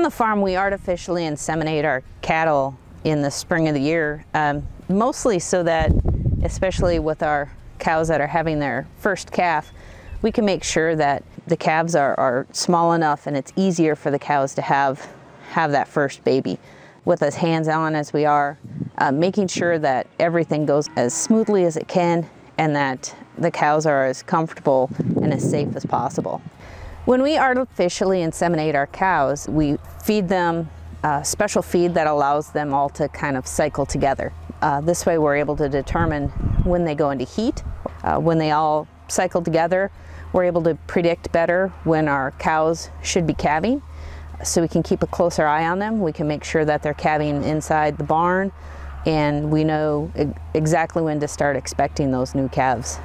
On the farm, we artificially inseminate our cattle in the spring of the year, um, mostly so that, especially with our cows that are having their first calf, we can make sure that the calves are, are small enough and it's easier for the cows to have, have that first baby. With as hands-on as we are, uh, making sure that everything goes as smoothly as it can and that the cows are as comfortable and as safe as possible. When we artificially inseminate our cows, we feed them a special feed that allows them all to kind of cycle together. Uh, this way we're able to determine when they go into heat. Uh, when they all cycle together, we're able to predict better when our cows should be calving. So we can keep a closer eye on them. We can make sure that they're calving inside the barn and we know exactly when to start expecting those new calves.